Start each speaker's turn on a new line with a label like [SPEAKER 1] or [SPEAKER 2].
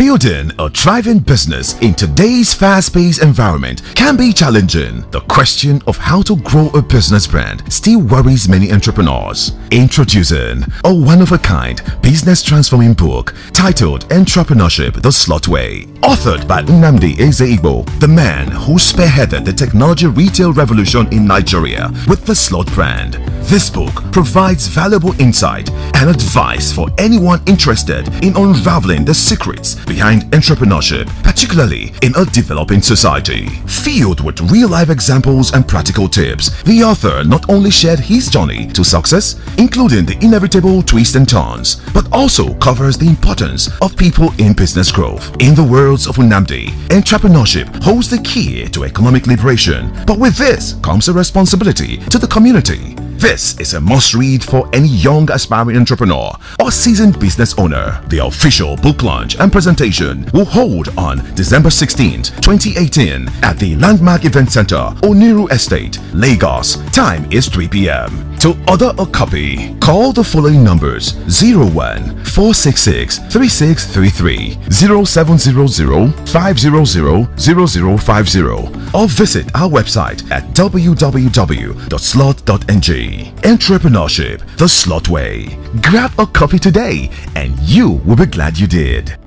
[SPEAKER 1] Building a thriving business in today's fast-paced environment can be challenging. The question of how to grow a business brand still worries many entrepreneurs. Introducing a one-of-a-kind business transforming book titled Entrepreneurship the Slot Way. Authored by Nnamdi Ezeigbo, the man who spearheaded the technology retail revolution in Nigeria with the Slot brand. This book provides valuable insight and advice for anyone interested in unraveling the secrets behind entrepreneurship, particularly in a developing society. Filled with real-life examples and practical tips, the author not only shared his journey to success, including the inevitable twists and turns, but also covers the importance of people in business growth. In the words of Nnamdi, entrepreneurship holds the key to economic liberation, but with this comes a responsibility to the community. This is a must read for any young aspiring entrepreneur or seasoned business owner. The official book launch and presentation will hold on December 16th, 2018 at the Landmark Event Center, Oniru Estate, Lagos. Time is 3 p.m. To order a copy, call the following numbers 01 466 3633 0700 500 0050 or visit our website at www.slot.ng. Entrepreneurship the Slot Way. Grab a copy today and you will be glad you did.